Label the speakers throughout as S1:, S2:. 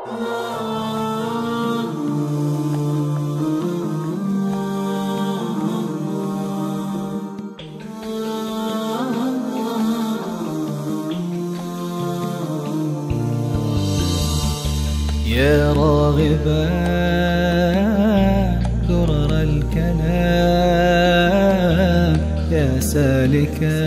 S1: يا راغبا درر الكلام. يا سالكا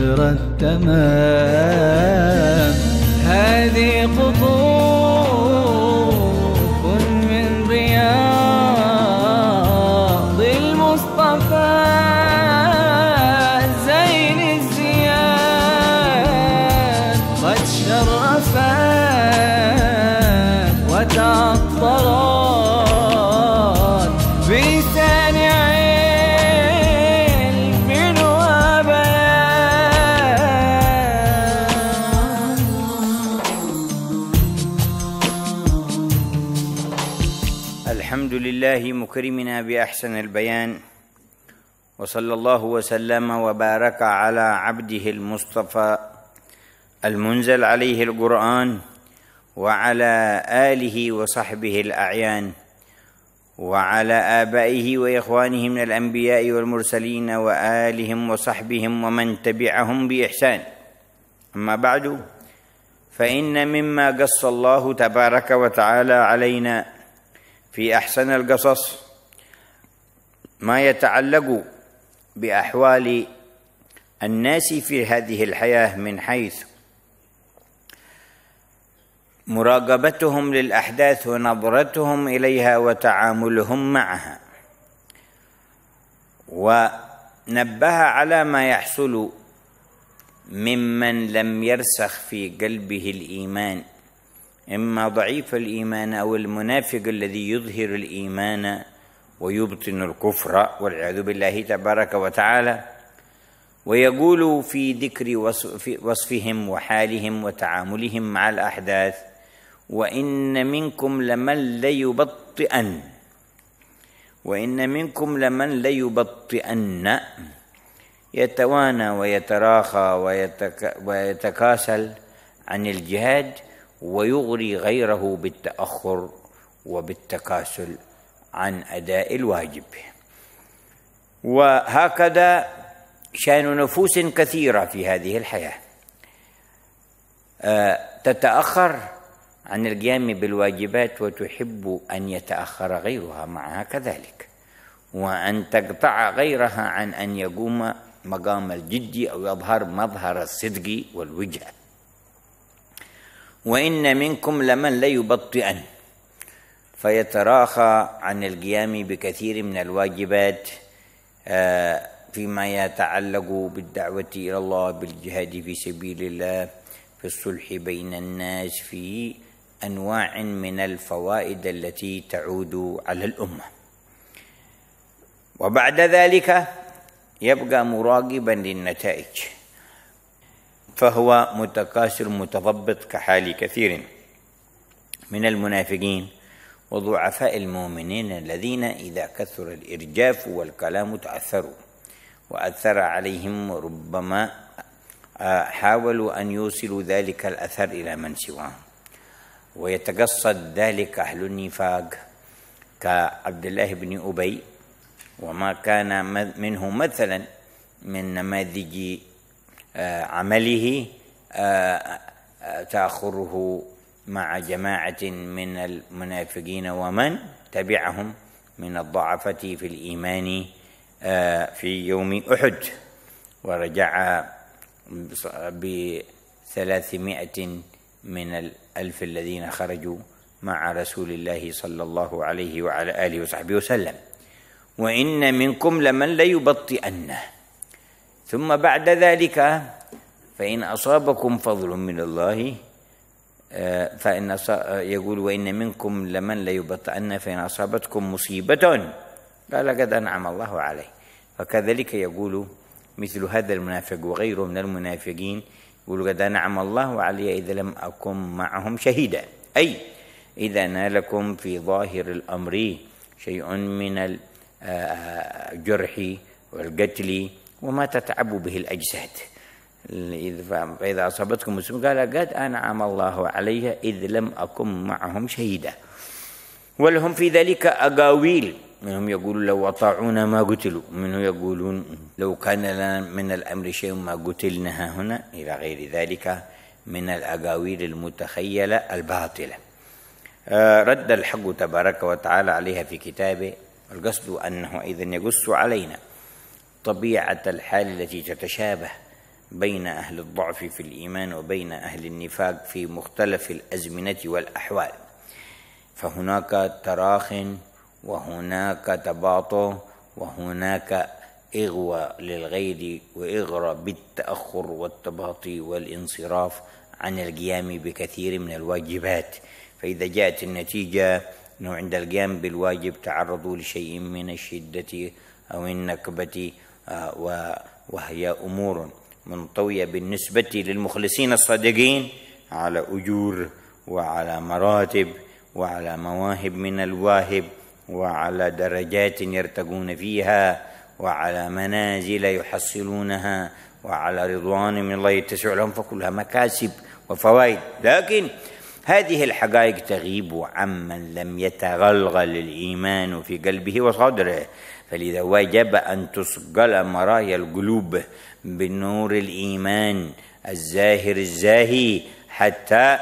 S1: بدر التمام.
S2: بأحسن البيان. وصلى الله وسلم وبارك على عبده المصطفى المنزل عليه القرآن وعلى آله وصحبه الأعيان وعلى آبائه وإخوانه من الأنبياء والمرسلين وآلهم وصحبهم ومن تبعهم بإحسان. أما بعد فإن مما قص الله تبارك وتعالى علينا في أحسن القصص ما يتعلق بأحوال الناس في هذه الحياة من حيث مراقبتهم للأحداث ونظرتهم إليها وتعاملهم معها ونبه على ما يحصل ممن لم يرسخ في قلبه الإيمان إما ضعيف الإيمان أو المنافق الذي يظهر الإيمان ويبطن الكفر والعياذ بالله تبارك وتعالى. ويقول في ذكر وصفهم وحالهم وتعاملهم مع الأحداث وإن منكم لمن ليبطئن وإن منكم لمن ليبطئن. يتوانى ويتراخى ويتك ويتكاسل عن الجهاد ويغري غيره بالتأخر وبالتكاسل. عن أداء الواجب. وهكذا شأن نفوس كثيرة في هذه الحياة. تتأخر عن القيام بالواجبات وتحب أن يتأخر غيرها معها كذلك. وأن تقطع غيرها عن أن يقوم مقام الجد أو يظهر مظهر الصدق والوجه. وإن منكم لمن ليبطئن. فيتراخى عن القيام بكثير من الواجبات فيما يتعلق بالدعوة إلى الله بالجهاد في سبيل الله في الصلح بين الناس في أنواع من الفوائد التي تعود على الأمة. وبعد ذلك يبقى مراقبا للنتائج فهو متكاسل متضبط كحال كثير من المنافقين. وضعفاء المؤمنين الذين إذا كثر الإرجاف والكلام تأثروا وأثر عليهم وربما حاولوا أن يوصلوا ذلك الأثر إلى من سواهم. ويتقصد ذلك أهل النفاق كعبد الله بن أبي وما كان منه مثلا من نماذج عمله تأخره مع جماعة من المنافقين ومن تبعهم من الضعفة في الإيمان في يوم أحد. ورجع بثلاثمائه من الألف الذين خرجوا مع رسول الله صلى الله عليه وعلى آله وصحبه وسلم. وإن منكم لمن ليبطئن. ثم بعد ذلك فإن أصابكم فضل من الله فإن يقول وإن منكم لمن ليبطئن فإن أصابتكم مصيبة. قال قد أنعم الله عليه. فكذلك يقول مثل هذا المنافق وغيره من المنافقين يقول قد أنعم الله علي إذا لم أكن معهم شهيدا. أي إذا نالكم في ظاهر الأمر شيء من الجرح والقتل وما تتعب به الأجساد. فإذا أصابتكم مسلم قال قد أنعم الله علي إذ لم أكن معهم شهيدا. ولهم في ذلك أقاويل. منهم يقول لو أطاعونا ما قتلوا. منهم يقولون لو كان لنا من الأمر شيء ما قتلنا هنا. إلى غير ذلك من الأقاويل المتخيلة الباطلة. آه، رد الحق تبارك وتعالى عليها في كتابه القصد أنه إذا يقص علينا طبيعة الحال التي تتشابه بين أهل الضعف في الإيمان وبين أهل النفاق في مختلف الأزمنة والأحوال. فهناك تراخ وهناك تباطؤ وهناك إغوى للغير وإغرى بالتأخر والتباطي والانصراف عن القيام بكثير من الواجبات. فإذا جاءت النتيجة أنه عند القيام بالواجب تعرضوا لشيء من الشدة أو النكبة آه، وهي أمور. منطوية بالنسبة للمخلصين الصادقين على أجور وعلى مراتب وعلى مواهب من الواهب وعلى درجات يرتقون فيها وعلى منازل يحصلونها وعلى رضوان من الله يتسع لهم فكلها مكاسب وفوائد. لكن هذه الحقائق تغيب عمن لم يتغلغل الإيمان في قلبه وصدره. فلذا وجب أن تصقل مرايا القلوب بنور الإيمان الزاهر الزاهي حتى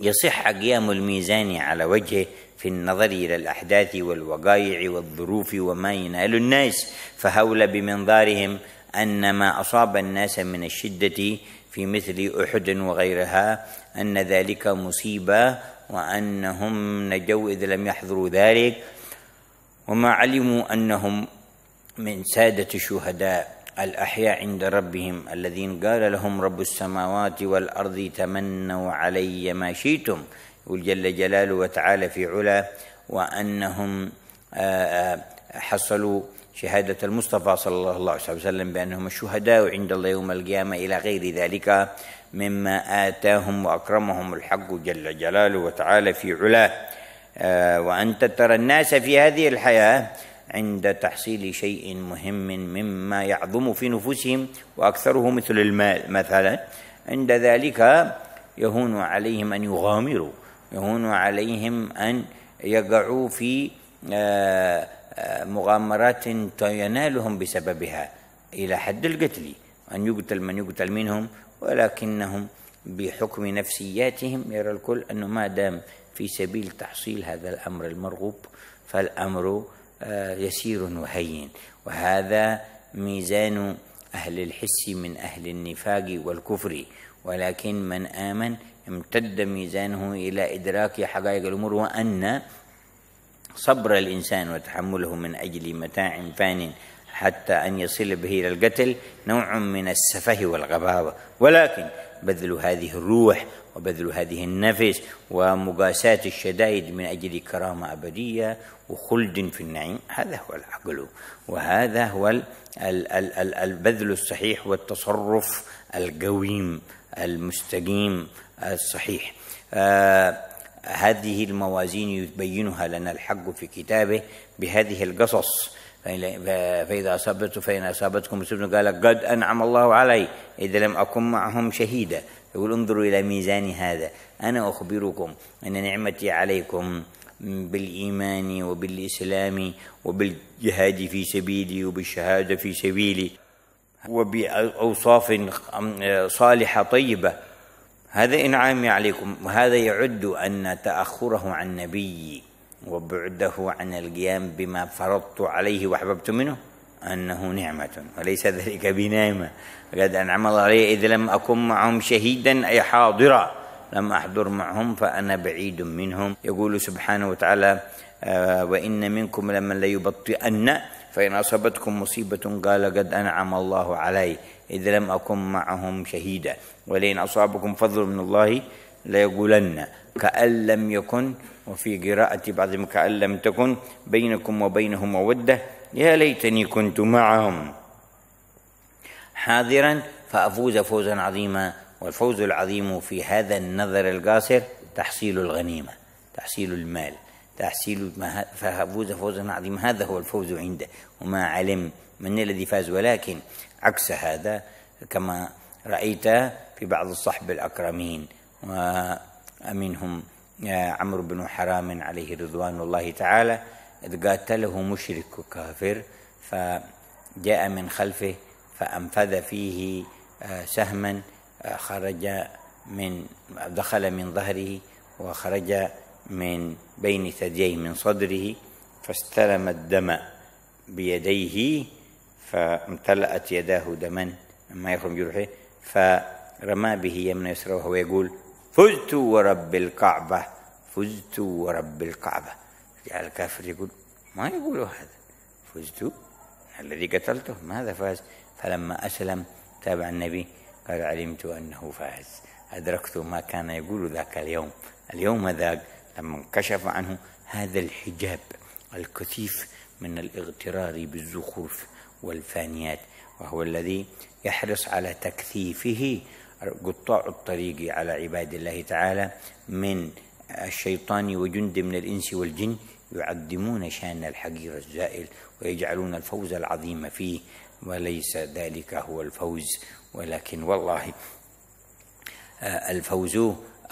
S2: يصح قيام الميزان على وجهه في النظر إلى الأحداث والوقائع والظروف وما ينال الناس. فهول بمنظارهم أن ما أصاب الناس من الشدة في مثل أحد وغيرها أن ذلك مصيبة وأنهم نجوا إذ لم يحضروا ذلك. وما علموا أنهم من سادة الشهداء الأحياء عند ربهم الذين قال لهم رب السماوات والأرض تمنوا علي ما شئتم. يقول جل جلاله وتعالى في علا وأنهم آه، آه، حصلوا شهادة المصطفى صلى الله عليه وسلم بأنهم الشهداء عند الله يوم القيامة إلى غير ذلك مما آتاهم وأكرمهم الحق جل جلاله وتعالى في علاه وأنت ترى الناس في هذه الحياة عند تحصيل شيء مهم مما يعظم في نفوسهم وأكثره مثل المال مثلا. عند ذلك يهون عليهم أن يغامروا يهون عليهم أن يقعوا في آه، آه، مغامرات ينالهم بسببها إلى حد القتل أن يقتل من يقتل منهم ولكنهم بحكم نفسياتهم يرى الكل أنه ما دام في سبيل تحصيل هذا الأمر المرغوب فالأمر آه، يسير وهين. وهذا ميزان أهل الحس من أهل النفاق والكفر. ولكن من آمن امتد ميزانه إلى إدراك حقائق الأمور وأن صبر الإنسان وتحمله من أجل متاع فان حتى أن يصل به إلى القتل نوع من السفه والغباوة. ولكن بذل هذه الروح وبذل هذه النفس ومقاساة الشدائد من أجل كرامة أبدية وخلد في النعيم. هذا هو العقل وهذا هو البذل الصحيح والتصرف القويم المستقيم الصحيح. آه هذه الموازين يبينها لنا الحق في كتابه بهذه القصص. فإذا أصابته فإن أصابتكم مصيبة قال قد أنعم الله علي. إذا لم أكن معهم شهيدا. يقول انظروا إلى ميزان هذا. أنا أخبركم أن نعمتي عليكم بالإيمان وبالإسلام وبالجهاد في سبيلي وبالشهادة في سبيلي وبأوصاف صالحة طيبة. هذا إنعامي عليكم. وهذا يعد أن تأخره عن نبي وبعده عن القيام بما فرضت عليه وأحببت منه أنه نعمة وليس ذلك بنعمة. قد أنعم الله علي إذ لم أكن معهم شهيدا أي حاضرا لم أحضر معهم فأنا بعيد منهم. يقول سبحانه وتعالى آه وإن منكم لمن ليبطئن فإن أصابتكم مصيبة قال قد أنعم الله علي إذ لم أكن معهم شهيدا. ولئن أصابكم فضل من الله ليقولن كأن لم يكن وفي قراءة بعضهم كأن لم تكن بينكم وبينهم مودة. يا ليتني كنت معهم. حاضرا فأفوز فوزا عظيما والفوز العظيم في هذا النظر القاصر تحصيل الغنيمة تحصيل المال تحصيل ما فوزا عظيما. هذا هو الفوز عنده وما علم من الذي فاز. ولكن عكس هذا كما رأيت في بعض الصحب الأكرمين ومنهم عمرو بن حرام عليه رضوان الله تعالى إذ قاتله مشرك كافر فجاء من خلفه فأنفذ فيه آه، سهما آه، خرج من دخل من ظهره وخرج من بين ثدييه من صدره فاستلم الدم بيديه فامتلأت يداه دما مما يخرج من جرحه فرمى به يمنى يسرى وهو يقول فزت ورب الكعبة فزت ورب الكعبة. جعل الكافر يقول ما يقول هذا؟ فزت. الذي قتلته ماذا فاز؟ فلما أسلم تابع النبي قال علمت أنه فاز. أدركت ما كان يقول ذاك اليوم. اليوم ذاك لما انكشف عنه هذا الحجاب الكثيف من الاغترار بالزخرف والفانيات وهو الذي يحرص على تكثيفه قطاع الطريق على عباد الله تعالى من الشيطان وجند من الإنس والجن يعظمون شأن الحقير الزائل ويجعلون الفوز العظيم فيه وليس ذلك هو الفوز. ولكن والله آه، الفوز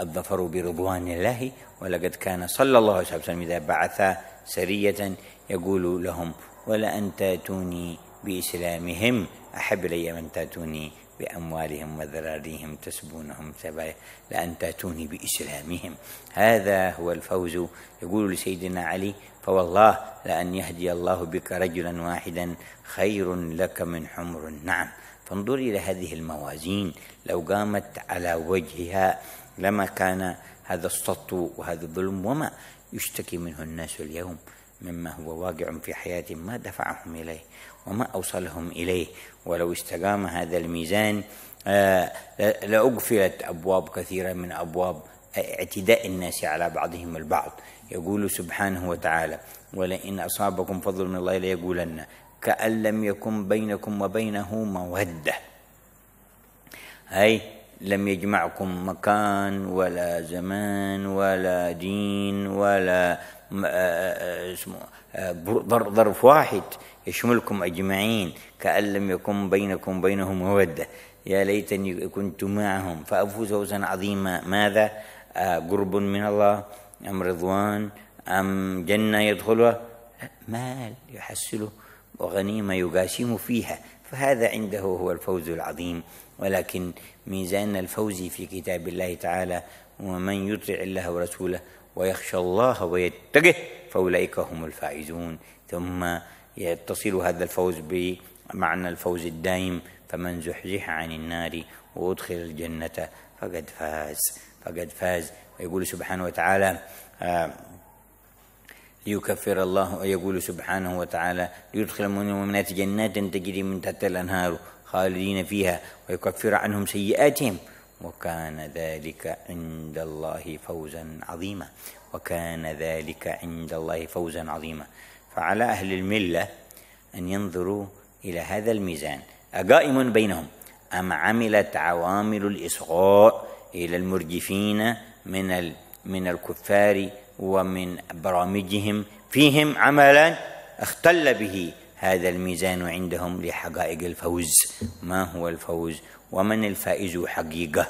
S2: الظفر برضوان الله. ولقد كان صلى الله عليه وسلم إذا بعث سرية يقول لهم ولأن تأتوني بإسلامهم أحب إلي من تأتوني بأموالهم وذراريهم تسبونهم سبايا لأن تأتوني بإسلامهم. هذا هو الفوز يقول لسيدنا علي فوالله لأن يهدي الله بك رجلا واحدا خير لك من حمر. النعم فانظر إلى هذه الموازين. لو قامت على وجهها لما كان هذا السطو وهذا الظلم وما يشتكي منه الناس اليوم مما هو واقع في حياتهم ما دفعهم إليه. وما أوصلهم إليه. ولو استقام هذا الميزان آه، لأغفلت أبواب كثيرة من أبواب اعتداء الناس على بعضهم البعض. يقول سبحانه وتعالى ولئن أصابكم فضل من الله ليقولن كأن لم يكن بينكم وبينه مودة أي لم يجمعكم مكان ولا زمان ولا دين ولا آه، آه، ظرف واحد. يشملكم أجمعين؟ كأن لم يكن بينكم بينهم مودة يا ليتني كنت معهم. فأفوز فوزا عظيما. ماذا؟ آه قرب من الله؟ أم رضوان؟ أم جنة يدخلها؟ مال يحصله وغنيمة يقاسم فيها. فهذا عنده هو الفوز العظيم. ولكن ميزان الفوز في كتاب الله تعالى ومن يطع الله ورسوله ويخشى الله ويتقه فأولئك هم الفائزون. ثم يتصل هذا الفوز بمعنى الفوز الدائم فمن زحزح عن النار وأدخل الجنة فقد فاز فقد فاز. ويقول سبحانه وتعالى آه، ليكفر الله يقول سبحانه وتعالى ليدخل المؤمنات جنات تجري من تحت الأنهار خالدين فيها ويكفر عنهم سيئاتهم. وكان ذلك عند الله فوزا عظيما. وكان ذلك عند الله فوزا عظيما. فعلى أهل الملة أن ينظروا إلى هذا الميزان. أقائم بينهم؟ أم عملت عوامل الإصغاء إلى المرجفين من من الكفار ومن برامجهم؟ فيهم عملا اختل به هذا الميزان عندهم لحقائق الفوز. ما هو الفوز؟ ومن الفائز حقيقة؟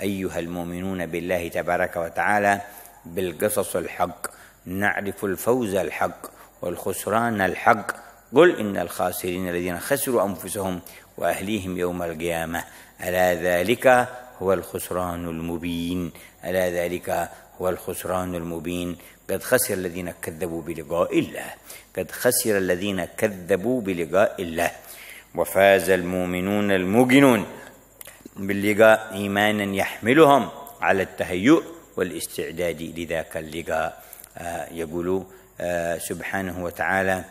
S2: أيها المؤمنون بالله تبارك وتعالى بالقصص الحق نعرف الفوز الحق. والخسران الحق. قل إن الخاسرين الذين خسروا أنفسهم وأهليهم يوم القيامة. ألا ذلك هو الخسران المبين. ألا ذلك هو الخسران المبين. قد خسر الذين كذبوا بلقاء الله. قد خسر الذين كذبوا بلقاء الله. وفاز المؤمنون الموقنون باللقاء إيمانا يحملهم على التهيؤ والاستعداد لذاك اللقاء. آه يقول آه سبحانه وتعالى.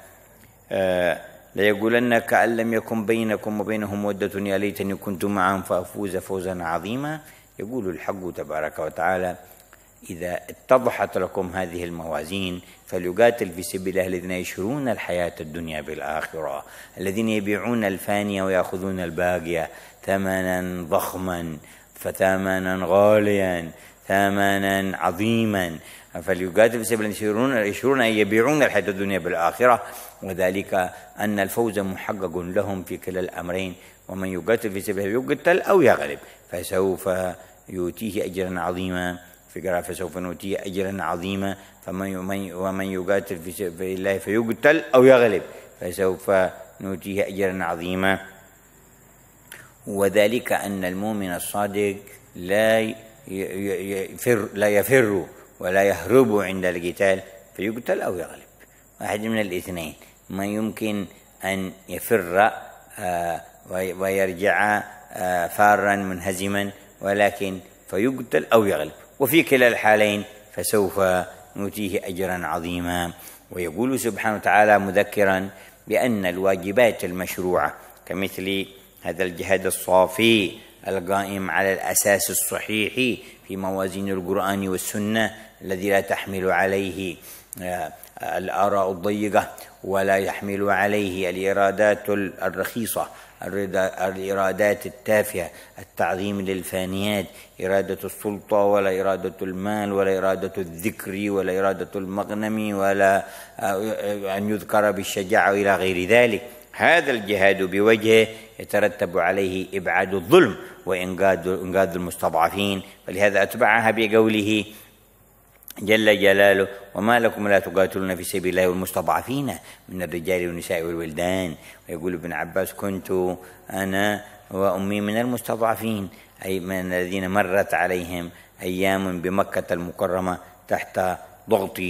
S2: آه ليقولن كأن لم يكن بينكم وبينهم مودة يا ليتني كنت معهم فأفوز فوزا عظيما. يقول الحق تبارك وتعالى إذا اتضحت لكم هذه الموازين فليقاتل في سبيل الله الذين يشرون الحياة الدنيا بالآخرة الذين يبيعون الفانية ويأخذون الباقية ثمنا ضخما فثمنا غاليا ثمنا عظيما. فليقاتل في سبيل يشيرون يشيرون أن يبيعون الحياة الدنيا بالآخرة. وذلك أن الفوز محقق لهم في كلا الأمرين. ومن يقاتل في سبيل يقتل أو يغلب فسوف يؤتيه أجرا عظيما. في قراءة فسوف نؤتيه أجرا عظيما. فمن ومن يقاتل في سبيل الله فيقتل أو يغلب فسوف نؤتيه أجرا عظيما. وذلك أن المؤمن الصادق لا يفر لا يفر ولا يهرب عند القتال فيقتل أو يغلب. واحد من الاثنين. ما يمكن أن يفر آه، ويرجع آه، فارا منهزما ولكن فيقتل أو يغلب. وفي كلا الحالين فسوف نؤتيه أجرا عظيما. ويقول سبحانه وتعالى مذكرا بأن الواجبات المشروعة كمثل هذا الجهاد الصافي القائم على الأساس الصحيح في موازين القرآن والسنة الذي لا تحمل عليه آه، الآراء الضيقة ولا يحمل عليه الإرادات الرخيصة الإرادات التافهة التعظيم للفانيات إرادة السلطة ولا إرادة المال ولا إرادة الذكر ولا إرادة المغنم ولا آه، أن يذكر بالشجاعة إلى غير ذلك. هذا الجهاد بوجهه يترتب عليه إبعاد الظلم وإنقاذ إنقاذ المستضعفين فلهذا أتبعها بقوله جل جلاله وما لكم لا تقاتلون في سبيل الله والمستضعفين من الرجال والنساء والولدان ويقول ابن عباس كنت أنا وأمي من المستضعفين أي من الذين مرت عليهم أيام بمكة المكرمة تحت ضغط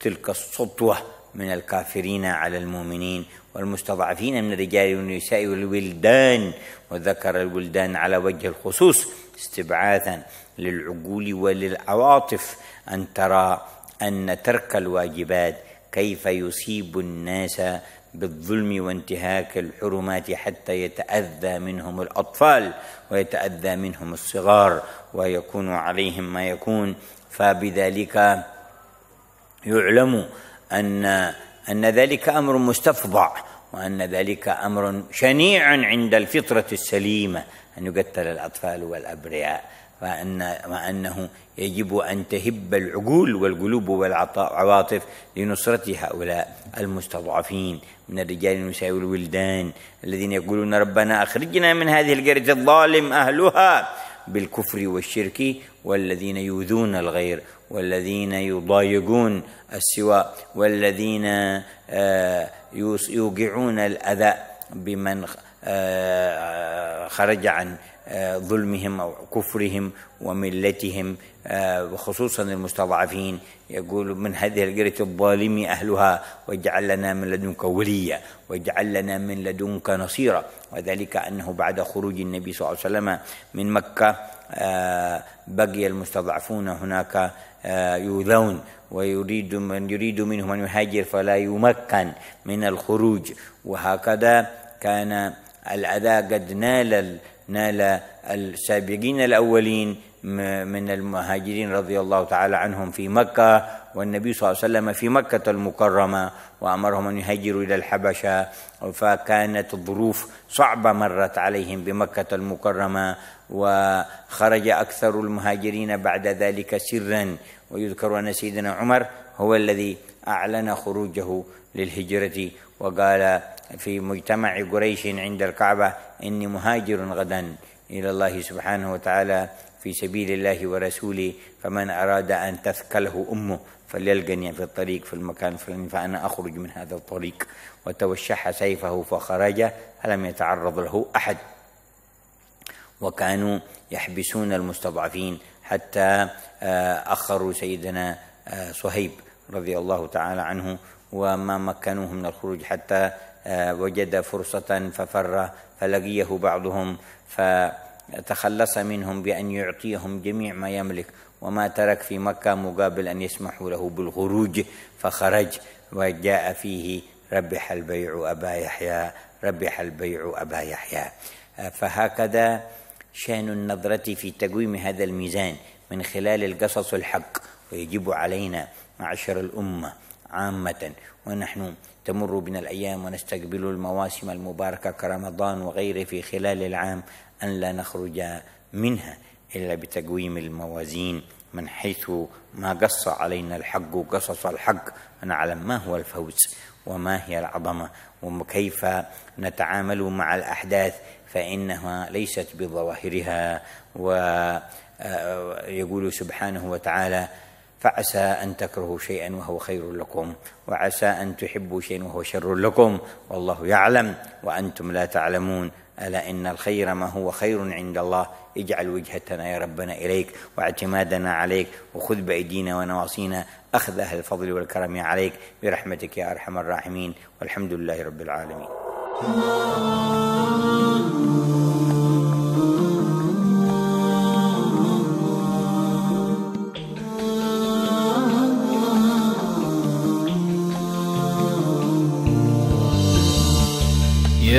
S2: تلك السطوة من الكافرين على المؤمنين والمستضعفين من الرجال والنساء والولدان وذكر الولدان على وجه الخصوص استبعاثا للعقول وللعواطف أن ترى أن ترك الواجبات كيف يصيب الناس بالظلم وانتهاك الحرمات حتى يتأذى منهم الأطفال ويتأذى منهم الصغار ويكون عليهم ما يكون. فبذلك يعلم أن أن ذلك أمر مستفضع وأن ذلك أمر شنيع عند الفطرة السليمة أن يقتل الأطفال والأبرياء وأن وأنه يجب أن تهب العقول والقلوب والعواطف لنصرة هؤلاء المستضعفين. من الرجال والنساء والولدان الذين يقولون ربنا أخرجنا من هذه القرية الظالم أهلها بالكفر والشرك والذين يؤذون الغير والذين يضايقون السواء والذين آه، يوقعون الأذى بمن آه، خرج عن ظلمهم أو كفرهم وملتهم آه، وخصوصا المستضعفين. يقول من هذه القرية الظالم أهلها واجعل لنا من لدنك وليا واجعل لنا من لدنك نصيرا. وذلك أنه بعد خروج النبي صلى الله عليه وسلم من مكة آه، بقي المستضعفون هناك آه، يؤذون ويريد من يريد منهم أن يهاجر فلا يمكن من الخروج. وهكذا كان الأذى قد نال نال السابقين الأولين من المهاجرين رضي الله تعالى عنهم في مكة والنبي صلى الله عليه وسلم في مكة المكرمة وأمرهم أن يهاجروا إلى الحبشة. فكانت الظروف صعبة مرت عليهم بمكة المكرمة وخرج أكثر المهاجرين بعد ذلك سرا. ويذكر أن سيدنا عمر هو الذي أعلن خروجه للهجرة وقال في مجتمع قريش عند الكعبة إني مهاجر غدا إلى الله سبحانه وتعالى في سبيل الله ورسوله فمن أراد أن تثكله أمه فليلقني في الطريق في المكان الفلاني فأنا أخرج من هذا الطريق. وتوشح سيفه فخرج فلم يتعرض له أحد. وكانوا يحبسون المستضعفين حتى آه، أخروا سيدنا آه، صهيب رضي الله تعالى عنه وما مكنوه من الخروج حتى وجد فرصة ففر فلقيه بعضهم فتخلص منهم بأن يعطيهم جميع ما يملك. وما ترك في مكة مقابل أن يسمحوا له بالخروج فخرج. وجاء فيه ربح البيع أبا يحيى ربح البيع أبا يحيى. فهكذا شأن النظرة في تقويم هذا الميزان من خلال القصص الحق ويجب علينا معشر الأمة عامة. ونحن تمر بنا الأيام ونستقبل المواسم المباركة كرمضان وغيره في خلال العام أن لا نخرج منها إلا بتقويم الموازين من حيث ما قص علينا الحق قصص الحق. نعلم ما هو الفوز وما هي العظمة وكيف نتعامل مع الأحداث فإنها ليست بظواهرها. ويقول سبحانه وتعالى فعسى أن تكرهوا شيئا وهو خير لكم وعسى أن تحبوا شيئا وهو شر لكم. والله يعلم وأنتم لا تعلمون. ألا إن الخير ما هو خير عند الله؟ اجعل وجهتنا يا ربنا إليك واعتمادنا عليك وخذ بأيدينا ونواصينا. أخذ أهل الفضل والكرم عليك. برحمتك يا أرحم الراحمين. والحمد لله رب العالمين.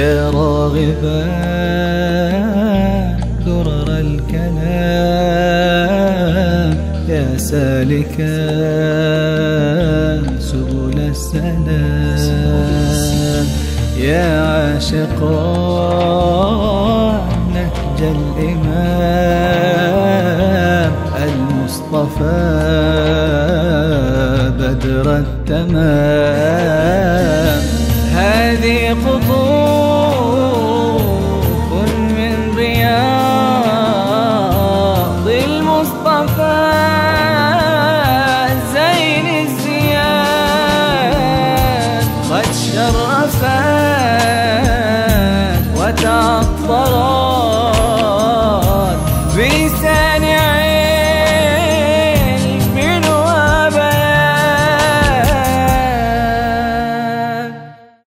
S1: يا راغبا درر الكلام. يا سالكا سبل السلام. يا عاشقا نهج الإمام. المصطفى بدر التمام.